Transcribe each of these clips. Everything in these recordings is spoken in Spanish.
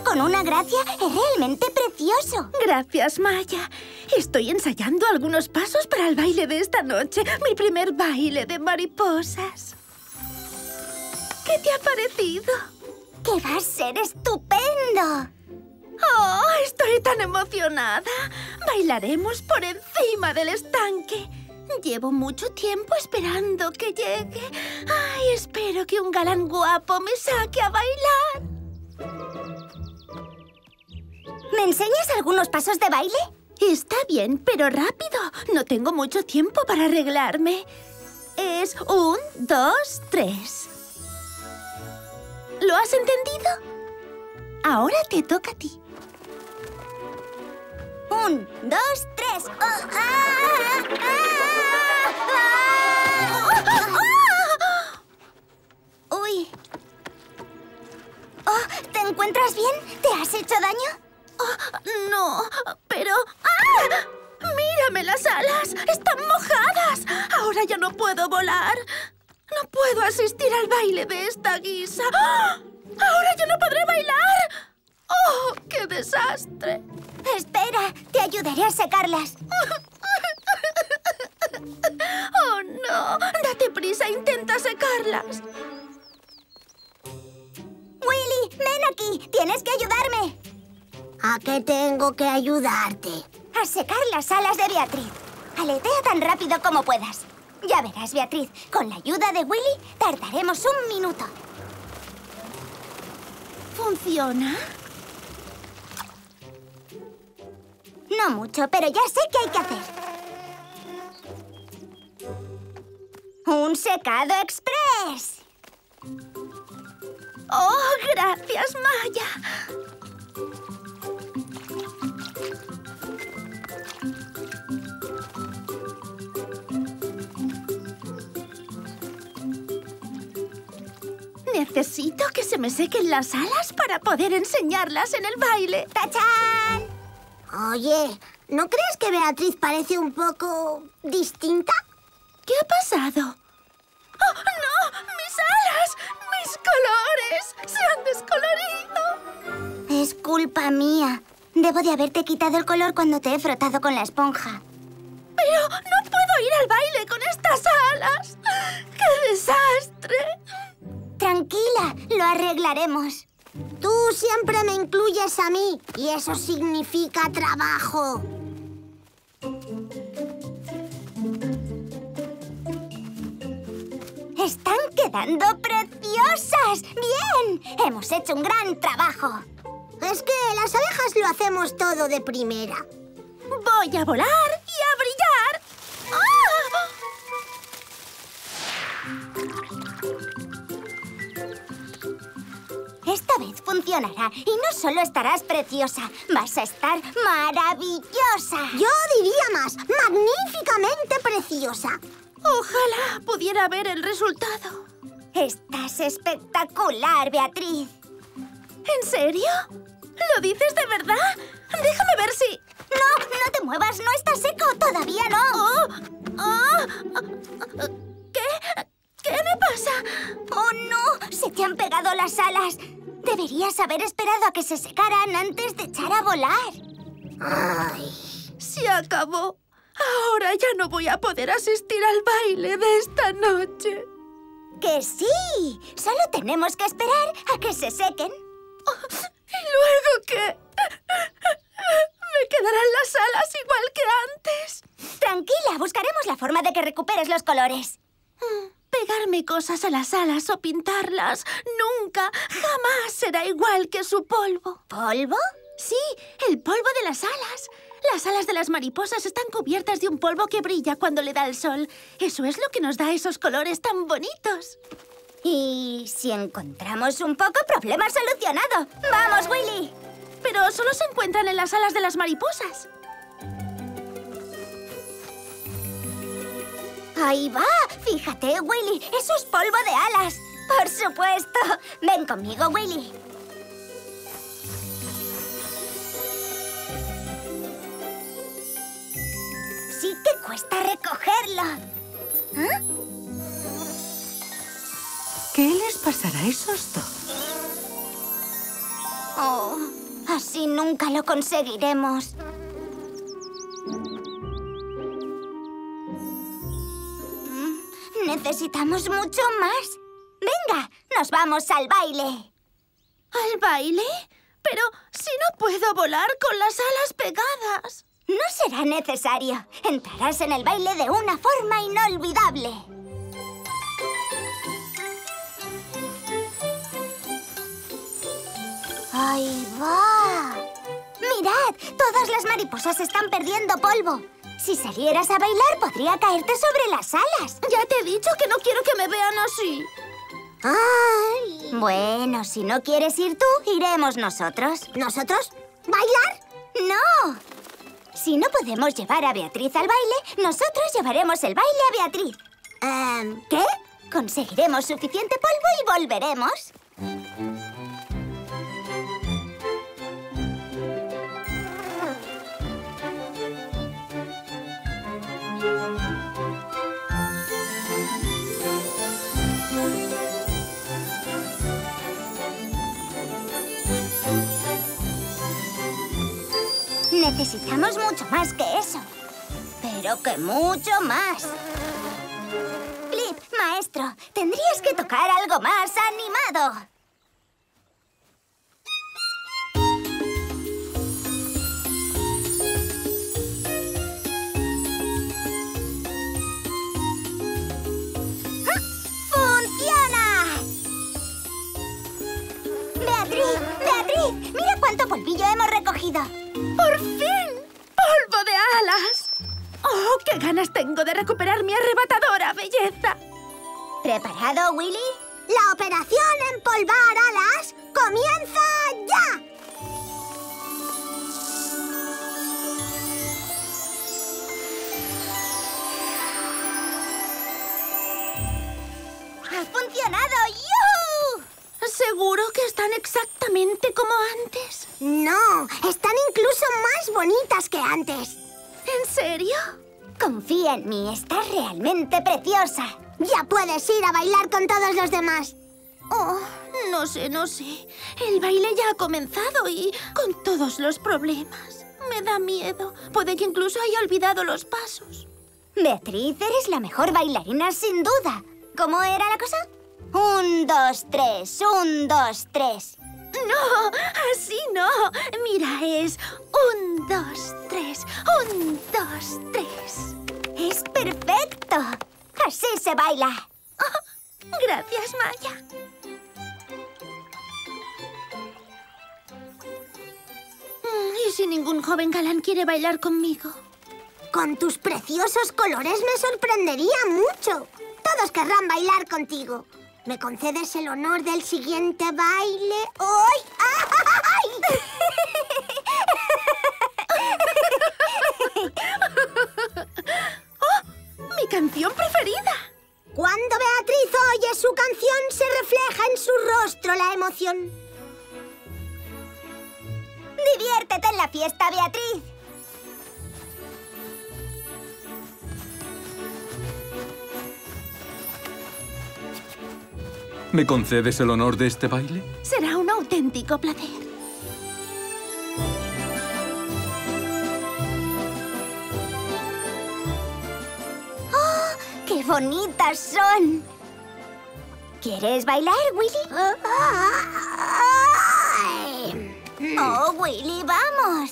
con una gracia. Es realmente precioso. Gracias, Maya. Estoy ensayando algunos pasos para el baile de esta noche. Mi primer baile de mariposas. ¿Qué te ha parecido? Que va a ser estupendo. ¡Oh, estoy tan emocionada! Bailaremos por encima del estanque. Llevo mucho tiempo esperando que llegue. ¡Ay, espero que un galán guapo me saque a bailar! ¿Me enseñas algunos pasos de baile? Está bien, pero rápido. No tengo mucho tiempo para arreglarme. Es un, dos, tres. ¿Lo has entendido? Ahora te toca a ti. Un, dos, tres. Oh, ah, ah, ah. Uy. Oh, ¿Te encuentras bien? ¿Te has hecho daño? No, pero... ¡Ah! ¡Mírame las alas! ¡Están mojadas! Ahora ya no puedo volar. No puedo asistir al baile de esta guisa. ¡Ah! ¡Ahora ya no podré bailar! ¡Oh, qué desastre! Espera, te ayudaré a secarlas. ¡Oh, no! ¡Date prisa! ¡Intenta secarlas! Willy, ven aquí. Tienes que ayudarme. ¿A qué tengo que ayudarte? A secar las alas de Beatriz. Aletea tan rápido como puedas. Ya verás, Beatriz. Con la ayuda de Willy, tardaremos un minuto. ¿Funciona? No mucho, pero ya sé qué hay que hacer. ¡Un secado express! ¡Oh, gracias, Maya! Necesito que se me sequen las alas para poder enseñarlas en el baile. ¡Tachán! Oye, ¿no crees que Beatriz parece un poco distinta? ¿Qué ha pasado? ¡Oh, no! ¡Mis alas! ¡Mis colores! ¡Se han descolorido! Es culpa mía. Debo de haberte quitado el color cuando te he frotado con la esponja. ¡Pero no puedo ir al baile con estas alas! ¡Qué desastre! Tranquila, lo arreglaremos. Tú siempre me incluyes a mí y eso significa trabajo. ¡Están quedando preciosas! ¡Bien! Hemos hecho un gran trabajo. Es que las abejas lo hacemos todo de primera. Voy a volar y a brillar. ¡Ah! Funcionará y no solo estarás preciosa, vas a estar maravillosa. Yo diría más, magníficamente preciosa. Ojalá pudiera ver el resultado. Estás espectacular, Beatriz. ¿En serio? ¿Lo dices de verdad? Déjame ver si... No, no te muevas, no está seco, todavía no. Oh, oh, ¿Qué? ¿Qué me pasa? ¡Oh, no! ¡Se te han pegado las alas! Deberías haber esperado a que se secaran antes de echar a volar. Ay. Se acabó. Ahora ya no voy a poder asistir al baile de esta noche. ¡Que sí! Solo tenemos que esperar a que se sequen. ¿Y luego qué? ¿Me quedarán las alas igual que antes? Tranquila, buscaremos la forma de que recuperes los colores. Pegarme cosas a las alas o pintarlas nunca, jamás será igual que su polvo. ¿Polvo? Sí, el polvo de las alas. Las alas de las mariposas están cubiertas de un polvo que brilla cuando le da el sol. Eso es lo que nos da esos colores tan bonitos. Y si encontramos un poco, problema solucionado. ¡Vamos, Willy! Pero solo se encuentran en las alas de las mariposas. ¡Ahí va! Fíjate, Willy, eso es polvo de alas. ¡Por supuesto! Ven conmigo, Willy. Sí que cuesta recogerlo. ¿Ah? ¿Qué les pasará a esos dos? Oh, así nunca lo conseguiremos. Necesitamos mucho más. Venga, nos vamos al baile. ¿Al baile? Pero si no puedo volar con las alas pegadas. No será necesario. Entrarás en el baile de una forma inolvidable. ¡Ahí va! ¡Mirad! Todas las mariposas están perdiendo polvo. Si salieras a bailar, podría caerte sobre las alas. Ya te he dicho que no quiero que me vean así. ¡Ay! Bueno, si no quieres ir tú, iremos nosotros. ¿Nosotros? ¿Bailar? ¡No! Si no podemos llevar a Beatriz al baile, nosotros llevaremos el baile a Beatriz. Em, ¿Qué? Conseguiremos suficiente polvo y volveremos. Necesitamos mucho más que eso. Pero que mucho más. Flip, maestro, tendrías que tocar algo más animado. ¡Ah! ¡Beatriz! ¡Beatriz! ¡Mira cuánto polvillo hemos recogido! ¡Por fin! ¡Polvo de alas! ¡Oh, qué ganas tengo de recuperar mi arrebatadora belleza! ¿Preparado, Willy? La operación empolvar ¿En serio? Confía en mí, estás realmente preciosa. Ya puedes ir a bailar con todos los demás. Oh, no sé, no sé. El baile ya ha comenzado y con todos los problemas. Me da miedo. Puede que incluso haya olvidado los pasos. Beatriz, eres la mejor bailarina sin duda. ¿Cómo era la cosa? Un, dos, tres, un, dos, tres. No, así no. Mira, es un, dos, tres, un, dos, tres. ¡Es perfecto! Así se baila. Gracias, Maya. Mm, ¿Y si ningún joven galán quiere bailar conmigo? Con tus preciosos colores me sorprendería mucho. Todos querrán bailar contigo. ¿Me concedes el honor del siguiente baile hoy? ¡Ay! ¡Mi canción preferida! Cuando Beatriz oye su canción, se refleja en su rostro la emoción. Diviértete en la fiesta, Beatriz. ¿Me concedes el honor de este baile? Será un auténtico placer. ¡Qué bonitas son! ¿Quieres bailar, Willy? ¡Oh, Willy, vamos!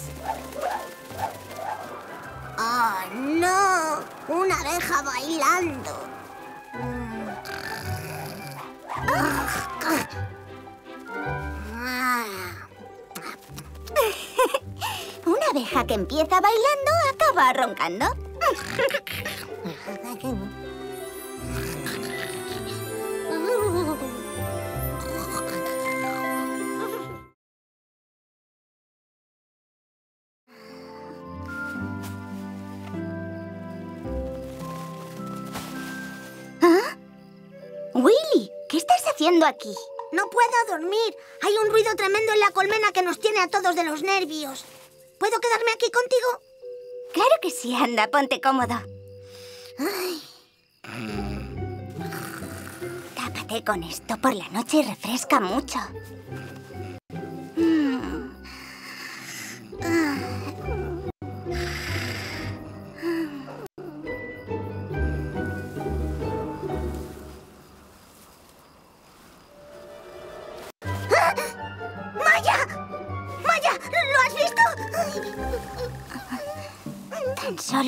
¡Oh, no! Una abeja bailando. Una abeja que empieza bailando acaba roncando. ¿Ah? Willy, ¿qué estás haciendo aquí? No puedo dormir. Hay un ruido tremendo en la colmena que nos tiene a todos de los nervios. ¿Puedo quedarme aquí contigo? Claro que sí, anda, ponte cómodo. Tápate con esto por la noche y refresca mucho.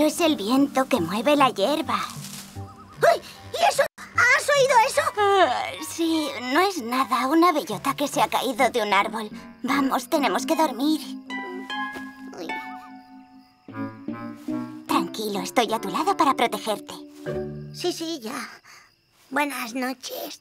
Solo es el viento que mueve la hierba. ¡Uy! ¿Y eso? ¿Has oído eso? Ah, sí, no es nada. Una bellota que se ha caído de un árbol. Vamos, tenemos que dormir. Uy. Tranquilo, estoy a tu lado para protegerte. Sí, sí, ya. Buenas noches.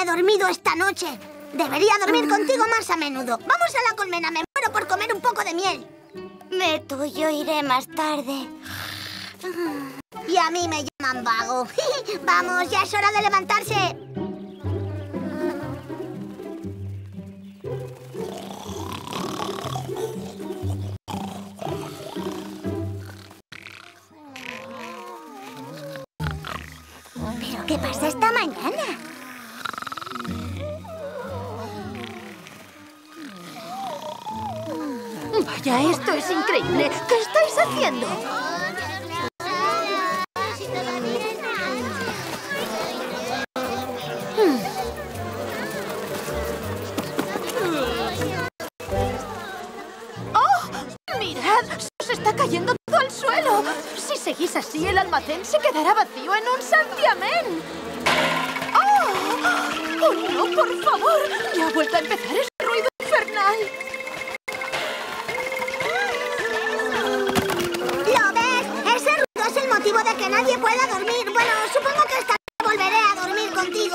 He dormido esta noche! Debería dormir contigo más a menudo. Vamos a la colmena, me muero por comer un poco de miel. Me tuyo iré más tarde. Y a mí me llaman vago. Vamos, ya es hora de levantarse. ¿Pero qué pasa esta mañana? Vaya, esto es increíble. ¿Qué estáis haciendo?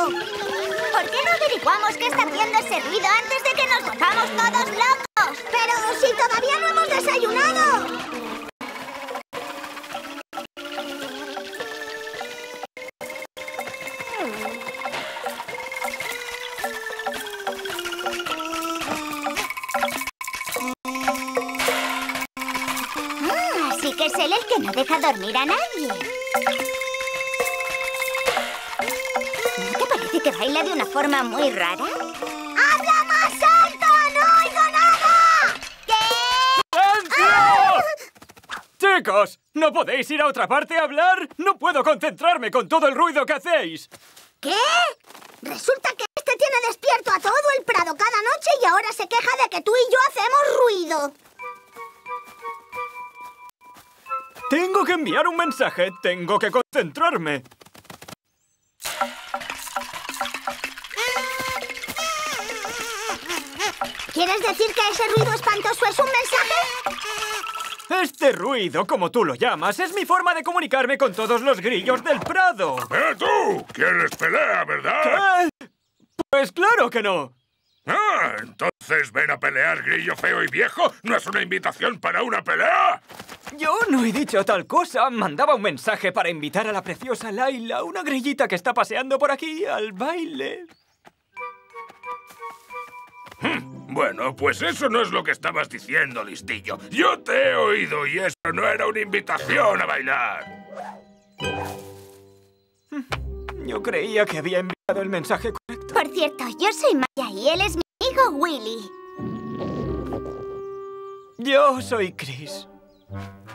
¿Por qué no averiguamos qué está haciendo ese ruido antes de que nos volvamos todos locos? Pero si todavía no hemos desayunado. Ah, así que es él el que no deja dormir a nadie. Que baila de una forma muy rara? ¡Habla más alto! ¡No oigo nada! ¡Chicos! ¿No podéis ir a otra parte a hablar? No puedo concentrarme con todo el ruido que hacéis. ¿Qué? Resulta que este tiene despierto a todo el prado cada noche y ahora se queja de que tú y yo hacemos ruido. Tengo que enviar un mensaje. Tengo que concentrarme. ¿Quieres decir que ese ruido espantoso es un mensaje? Este ruido, como tú lo llamas, es mi forma de comunicarme con todos los grillos del Prado. ¡Eh, tú! ¿Quieres pelea, verdad? ¿Qué? Pues claro que no. Ah, entonces ven a pelear, grillo feo y viejo. ¿No es una invitación para una pelea? Yo no he dicho tal cosa. Mandaba un mensaje para invitar a la preciosa Laila, una grillita que está paseando por aquí, al baile. Bueno, pues eso no es lo que estabas diciendo, listillo. Yo te he oído y eso no era una invitación a bailar. Yo creía que había enviado el mensaje correcto. Por cierto, yo soy Maya y él es mi amigo Willy. Yo soy Chris.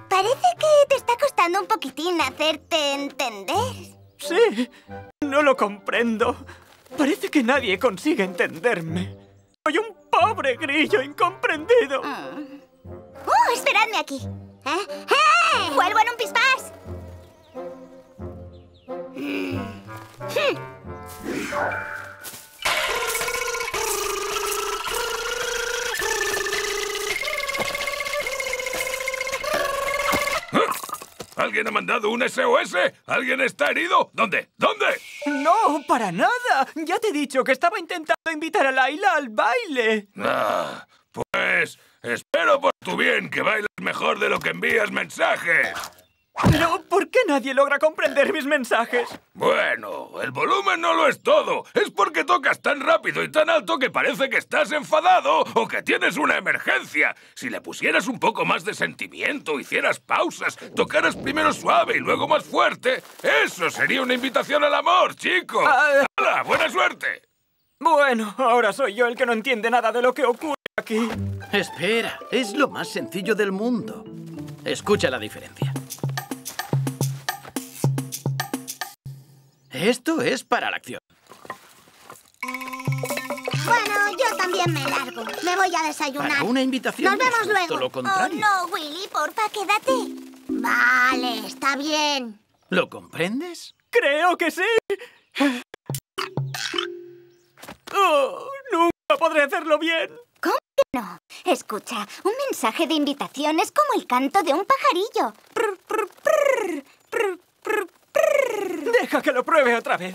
Parece que te está costando un poquitín hacerte entender. Sí, no lo comprendo. Parece que nadie consigue entenderme. Pobre grillo incomprendido. ¡Oh, esperadme aquí! ¿Eh? ¡Eh! ¡Vuelvo en un pispás! ¿Alguien ha mandado un SOS? ¿Alguien está herido? ¿Dónde? ¿Dónde? No, para nada. Ya te he dicho que estaba intentando invitar a Laila al baile. Ah, pues espero por tu bien que bailes mejor de lo que envías mensajes. Pero, ¿por qué nadie logra comprender mis mensajes? Bueno, el volumen no lo es todo. Es porque tocas tan rápido y tan alto que parece que estás enfadado o que tienes una emergencia. Si le pusieras un poco más de sentimiento, hicieras pausas, tocaras primero suave y luego más fuerte, eso sería una invitación al amor, chico. Ah. ¡Hala! ¡Buena suerte! Bueno, ahora soy yo el que no entiende nada de lo que ocurre aquí. Espera, es lo más sencillo del mundo. Escucha la diferencia. Esto es para la acción. Bueno, yo también me largo. Me voy a desayunar. Para una invitación Nos vemos luego. lo Oh, contrario. no, Willy, porfa, quédate. Vale, está bien. ¿Lo comprendes? Creo que sí. Oh, nunca podré hacerlo bien. ¿Cómo que no? Escucha, un mensaje de invitación es como el canto de un pajarillo. Prr, prr. Deja que lo pruebe otra vez.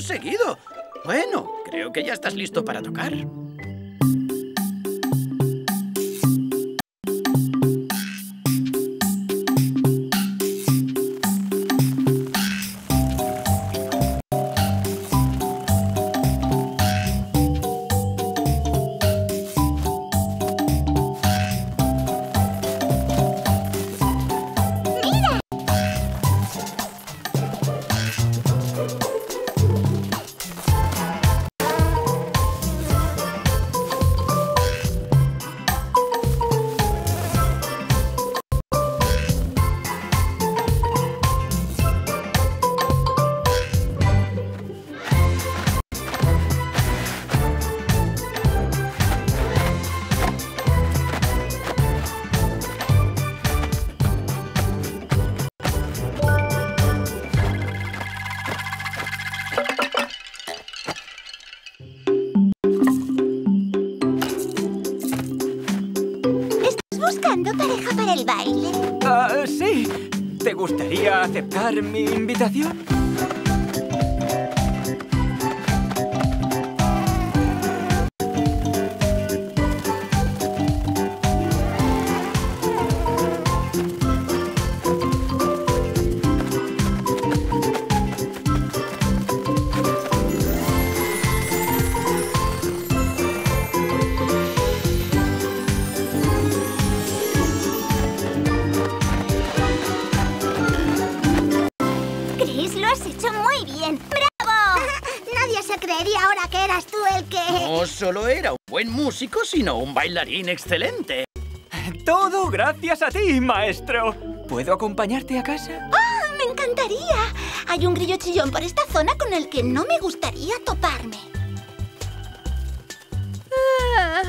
Conseguido! Bueno, creo que ya estás listo para tocar. Buscando pareja para el baile? Ah, sí. ¿Te gustaría aceptar mi invitación? Lo has hecho muy bien. ¡Bravo! Nadie se creería ahora que eras tú el que... No solo era un buen músico, sino un bailarín excelente. Todo gracias a ti, maestro. ¿Puedo acompañarte a casa? ¡Ah, me encantaría! Hay un grillo chillón por esta zona con el que no me gustaría toparme. Ah,